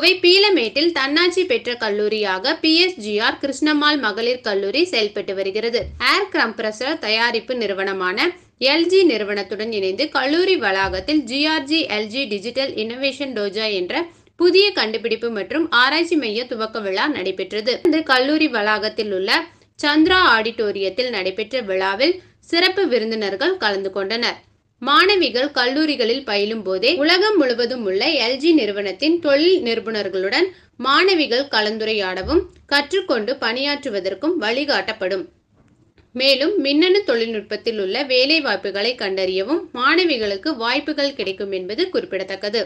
கோவை பீலமேட்டில் தன்னாட்சி பெற்ற கல்லூரியாக பிஎஸ்ஜிஆர் கிருஷ்ணம்மாள் மகளிர் கல்லூரி செயல்பட்டு வருகிறது. ஏர் கம்ப்ரஸர் தயாரிப்பு நிறுவனமான எல்ஜி நிறுவனத்துடன் இணைந்து கல்லூரி வளாகத்தில் ஜிஆர்ஜி எல்ஜி டிஜிட்டல் இன்னோவேஷன் டோஜா என்ற புதிய கண்டுபிடிப்பு மற்றும் ஆராய்ச்சி மைய துவக்க விழா நடைபெற்றது. இந்த கல்லூரி வளாகத்தில் உள்ள சந்திரா ஆடிட்டோரியத்தில் நடைபெற்ற விழாவில் சிறப்பு விருந்தினர்கள் கலந்து கொண்டனர். மாணவிகள் கல்லூரிகளில் பயிலும் போதே உலகம் முழுவதும் உள்ள எல்ஜி நிறுவனத்தின் தொழில் நிபுணர்களுடன் மாணவிகள் கலந்துரையாடவும் கற்றுக்கொண்டு பணியாற்றுவதற்கும் வழிகாட்டப்படும். மேலும் மின்னணு தொழில்நுட்பத்தில் உள்ள வேலை வாய்ப்புகளை கண்டறியவும் மாணவிகளுக்கு வாய்ப்புகள் கிடைக்கும் என்பது குறிப்பிடத்தக்கது.